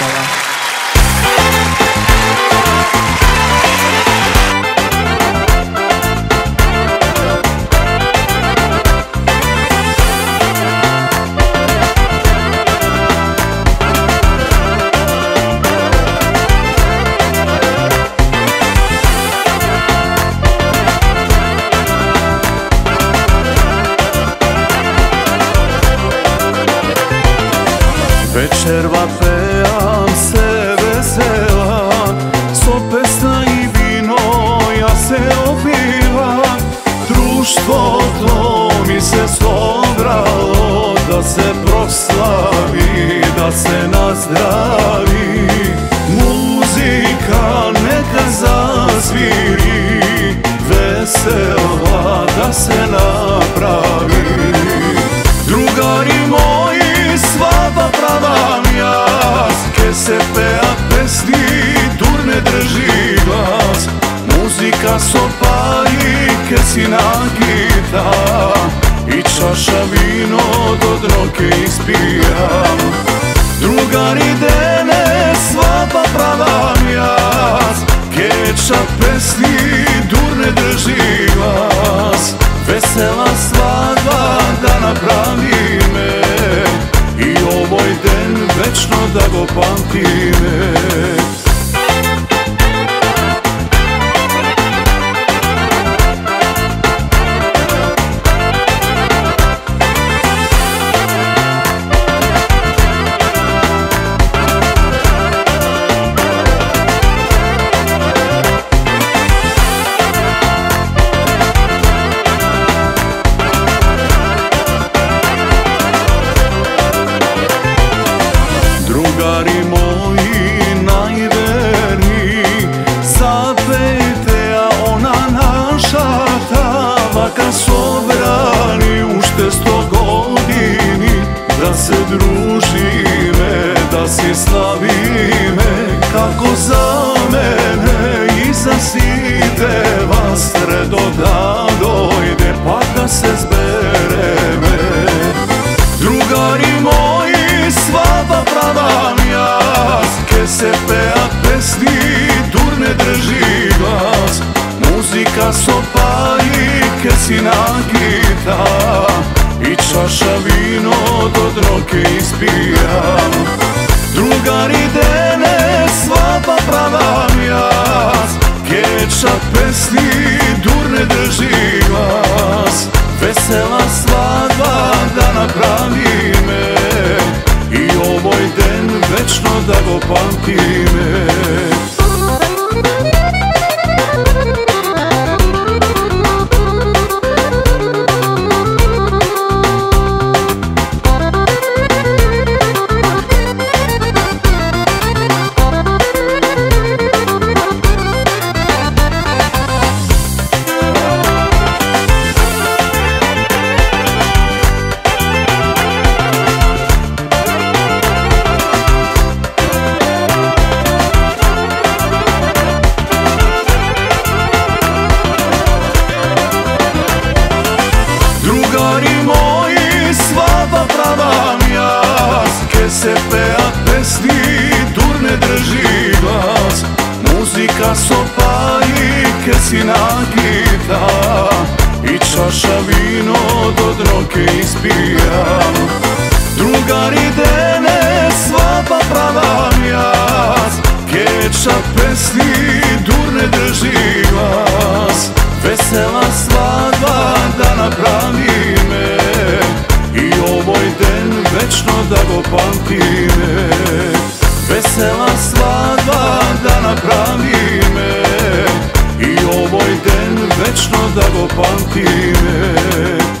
Bye-bye. Pe Pesna i vino ja se opivam Društvo to mi se sobralo Da se proslavi, da se nazdravi. Muzika neka zasviri Vesela da se napravi. Drugari moji svadba prava jas Ke se pea si nagita I čaša vino do droke ispijam Drugari dene svadba prava jas Keča pesni, durne drži glas Vesela svadba da napravi me I ovoj den večno da go pamtime. Drugari za mene i za site vas Sredo da dojde pa da se zbereme Drugari moji, svadba prava jas Ke se pea pesni, turne drži glas. Muzika sopari, ke si nagita I čaša vino do droke ispijam Drugari dene, svadba Ramón Muzika sopari, ke si nagita I čaša vino do droke ispijam Drugari dene, svadba prava jas Keča pesni, durne drži glas Vesela svadba da napravi me I ovoj den večno da go pamtime Vesela svadba da napravi me I ovoj den večno da go pamtime